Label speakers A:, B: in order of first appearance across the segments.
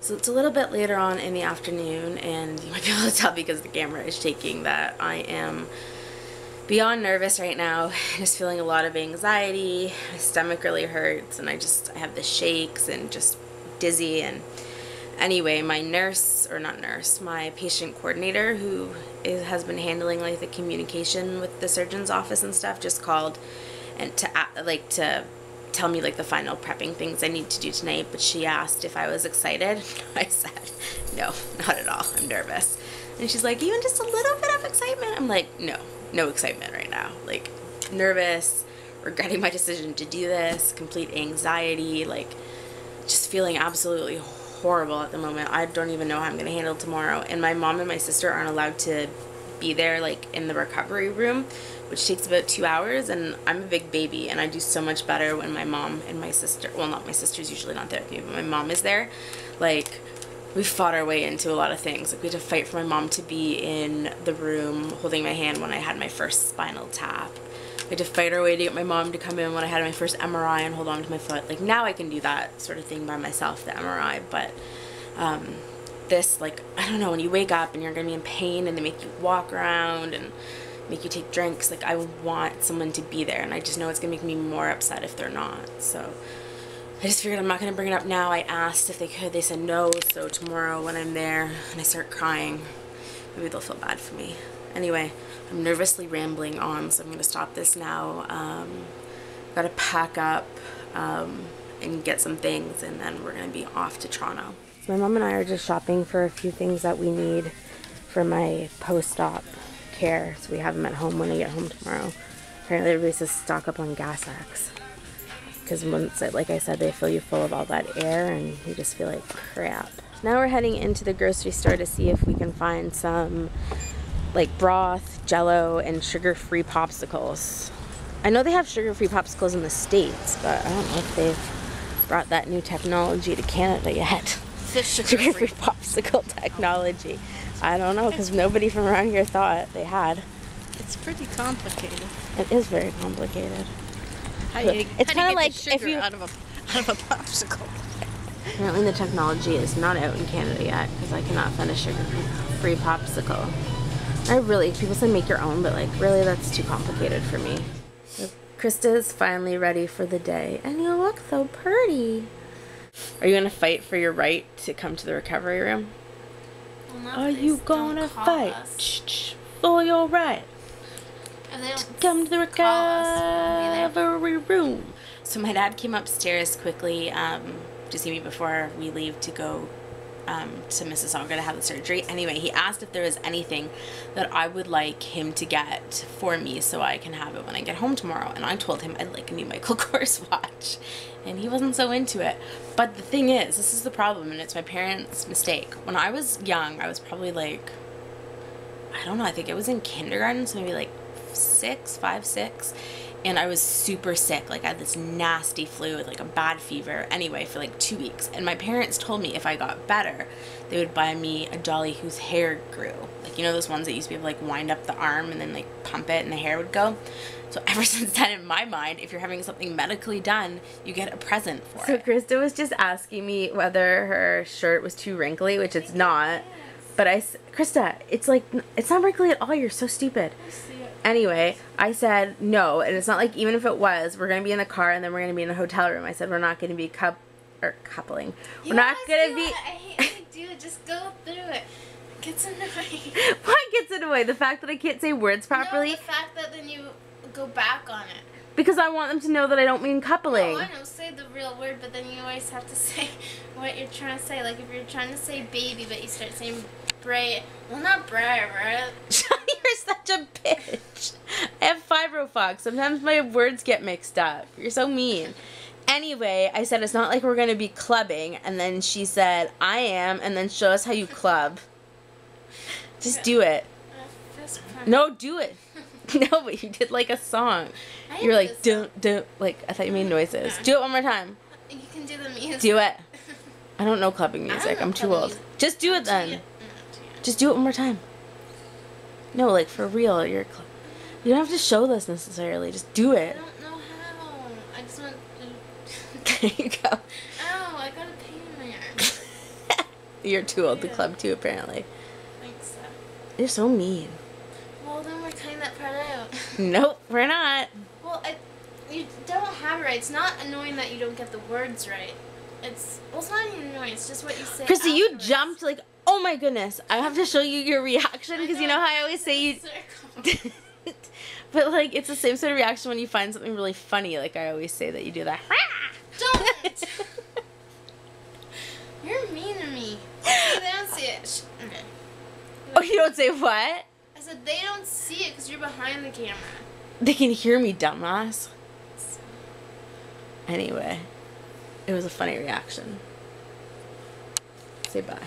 A: So it's a little bit later on in the afternoon, and you might be able to tell because the camera is shaking that I am beyond nervous right now. Just feeling a lot of anxiety. My stomach really hurts, and I just I have the shakes and just dizzy. And anyway, my nurse or not nurse, my patient coordinator who is, has been handling like the communication with the surgeon's office and stuff just called and to like to tell me like the final prepping things I need to do tonight, but she asked if I was excited. I said, no, not at all. I'm nervous. And she's like, even just a little bit of excitement? I'm like, no, no excitement right now. Like, nervous, regretting my decision to do this, complete anxiety, like, just feeling absolutely horrible at the moment. I don't even know how I'm going to handle tomorrow. And my mom and my sister aren't allowed to be there, like, in the recovery room which takes about two hours and I'm a big baby and I do so much better when my mom and my sister well not my sister's usually not there with me but my mom is there. Like we fought our way into a lot of things. Like we had to fight for my mom to be in the room holding my hand when I had my first spinal tap. We had to fight our way to get my mom to come in when I had my first MRI and hold on to my foot. Like now I can do that sort of thing by myself the MRI but um, this like I don't know when you wake up and you're gonna be in pain and they make you walk around and make you take drinks. Like I want someone to be there and I just know it's gonna make me more upset if they're not. So I just figured I'm not gonna bring it up now. I asked if they could, they said no. So tomorrow when I'm there and I start crying, maybe they'll feel bad for me. Anyway, I'm nervously rambling on, so I'm gonna stop this now. Um, gotta pack up um, and get some things and then we're gonna be off to Toronto. My mom and I are just shopping for a few things that we need for my post-op care, so we have them at home when I get home tomorrow. Apparently everybody says stock up on Gas-X. Because once, it, like I said, they fill you full of all that air and you just feel like crap. Now we're heading into the grocery store to see if we can find some like broth, jello, and sugar-free popsicles. I know they have sugar-free popsicles in the States, but I don't know if they've brought that new technology to Canada yet. Sugar-free popsicle technology. I don't know because nobody from around here thought they had.
B: It's pretty complicated.
A: It is very complicated.
B: How you,
A: it's kind of like if you
B: out of a out of a popsicle.
A: Apparently, the technology is not out in Canada yet because I cannot find a sugar-free popsicle. I really, people say make your own, but like really, that's too complicated for me. Krista is finally ready for the day, and you look so pretty. Are you gonna fight for your right to come to the recovery room? Are you gonna fight us. for your right? To come to the recovery room. So my dad came upstairs quickly um, to see me before we leave to go um, to Mississauga to have the surgery. Anyway, he asked if there was anything that I would like him to get for me so I can have it when I get home tomorrow. And I told him I'd like a new Michael Kors watch. And he wasn't so into it. But the thing is, this is the problem, and it's my parents' mistake. When I was young, I was probably like, I don't know, I think it was in kindergarten, so maybe like six, five, six and I was super sick. Like I had this nasty flu with like a bad fever anyway for like two weeks. And my parents told me if I got better, they would buy me a dolly whose hair grew. Like you know those ones that used to be able to like wind up the arm and then like pump it and the hair would go. So ever since then, in my mind, if you're having something medically done, you get a present for so it. So Krista was just asking me whether her shirt was too wrinkly, which it's not. But I, Krista, it's like it's not wrinkly at all. You're so stupid. Anyway, I said no, and it's not like even if it was, we're gonna be in the car and then we're gonna be in a hotel room. I said we're not gonna be cup or coupling.
C: You
A: we're not gonna be.
C: I hate to do it. Just go through it. It gets annoying.
A: what gets annoying? The fact that I can't say words properly.
C: No, the fact that then you go back on it.
A: Because I want them to know that I don't mean coupling.
C: No, I know. Say the real word, but then you always have to say what you're trying to say. Like if you're trying to say baby, but you start saying Bray. Well, not Bray, right?
A: You're such a bitch. Fibro fog. Sometimes my words get mixed up. You're so mean. Anyway, I said it's not like we're going to be clubbing. And then she said, I am. And then show us how you club. Just do it. No, do it. no, but you did like a song. You're like, don't, don't. Like, I thought you made noises. Do it one more time.
C: You can do the music.
A: Do it. I don't know clubbing music. I'm too old. Music. Just do it then. Just do it one more time. No, like for real, you're. You don't have to show this necessarily. Just do it.
C: I don't know how. I just want.
A: To... there you go.
C: Ow! I got a pain in my arm.
A: You're too old to club too, apparently.
C: So.
A: You're so mean.
C: Well, then we're cutting that part out.
A: Nope, we're not.
C: well, I, you don't have it right. It's not annoying that you don't get the words right. It's well, it's not even annoying. It's just what you say.
A: Christy, you jumped like, oh my goodness. I have to show you your reaction because you know how I always say you.
C: Circle.
A: but like, it's the same sort of reaction when you find something really funny. Like I always say that you do that.
C: Don't. You're mean to me. They don't see it. Okay.
A: oh, you don't say what?
C: I said they don't see it because you're behind the camera.
A: They can hear me, dumbass. Anyway, it was a funny reaction. Say bye.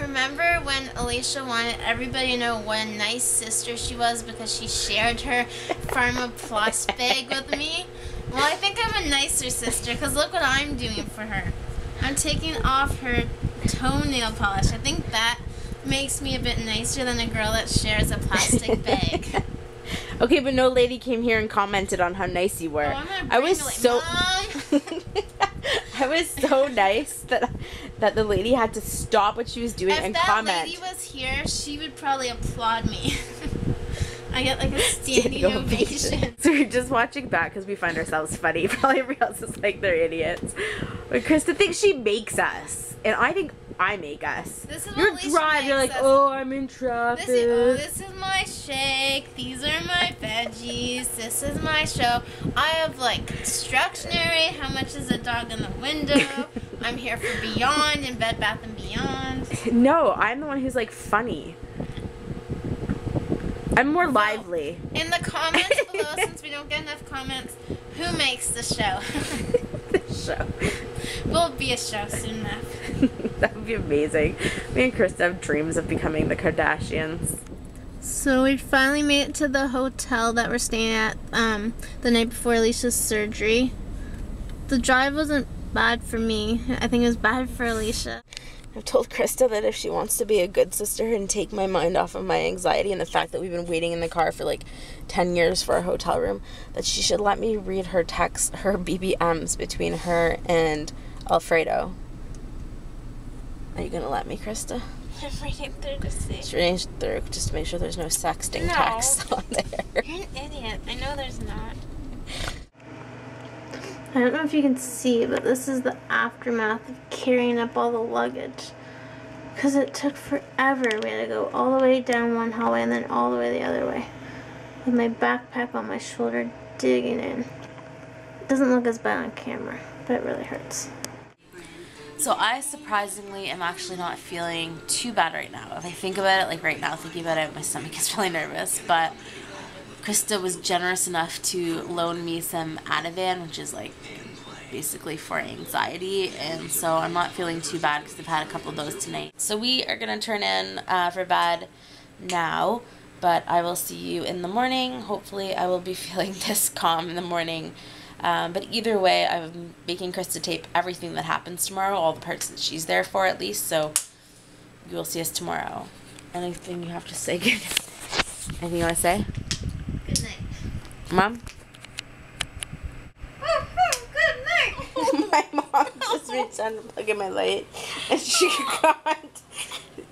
C: Remember when Alicia wanted everybody to know what a nice sister she was because she shared her Pharma Plus bag with me? Well, I think I'm a nicer sister because look what I'm doing for her. I'm taking off her toenail polish. I think that makes me a bit nicer than a girl that shares a plastic bag.
A: okay, but no lady came here and commented on how nice you were.
C: Oh,
A: I was so. I was so nice that that the lady had to stop what she was doing
C: If
A: and comment.
C: If that lady was here, she would probably applaud me. I get like a standing ovation.
A: So we're just watching that because we find ourselves funny. Probably everybody else is like they're idiots. But Krista thinks she makes us, and I think I make us.
C: This is
A: You're dry. You're like,
C: us.
A: oh, I'm in traffic.
C: This is, oh, this is my shake. These are my veggies. This is my show. I have like constructionary. How much is a dog in the window? I'm here for Beyond and Bed Bath and Beyond.
A: no, I'm the one who's like funny. I'm more lively.
C: In the comments below, since we don't get enough comments, who makes the show?
A: the show.
C: we'll be a show soon enough.
A: that would be amazing. Me and Krista have dreams of becoming the Kardashians.
C: So we finally made it to the hotel that we're staying at um, the night before Alicia's surgery. The drive wasn't bad for me. I think it was bad for Alicia.
A: I've told Krista that if she wants to be a good sister and take my mind off of my anxiety and the fact that we've been waiting in the car for like 10 years for a hotel room, that she should let me read her texts, her BBMs between her and Alfredo. Are you gonna let me, Krista?
C: I'm reading through to see.
A: Just reading through just to make sure there's no sexting
C: No.
A: texts on there.
C: You're an idiot. I know there's not. I don't know if you can see, but this is the aftermath of carrying up all the luggage. Because it took forever. We had to go all the way down one hallway and then all the way the other way. With my backpack on my shoulder, digging in. It doesn't look as bad on camera, but it really hurts.
A: So I surprisingly am actually not feeling too bad right now. If I think about it, like right now, thinking about it, my stomach is really nervous. But Krista was generous enough to loan me some Ativan, which is like basically for anxiety, and so I'm not feeling too bad because I've had a couple of those tonight. So we are gonna turn in uh, for bed now, but I will see you in the morning. Hopefully, I will be feeling this calm in the morning. Um, but either way, I'm making Krista tape everything that happens tomorrow, all the parts that she's there for at least. So you will see us tomorrow. Anything you have to say? Anything you want to say. Mom?
C: Good night.
A: my mom just reached down to plug in my light, and she got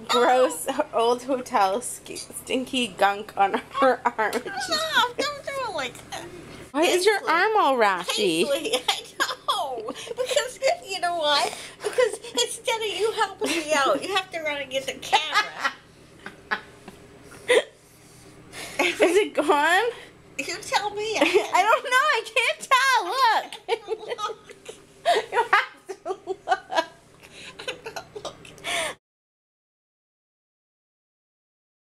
A: gross old hotel stinky gunk on her arm. and she's-
B: Stop! Don't do it like that.
A: Why is your arm all rashy?
B: Ainsley, I know. Because, you know why? Because instead of you helping me out, you have to run and get the camera.
A: Is it gone?
B: You tell me.
A: I don't know. I can't tell. Look.
B: Look.
A: You have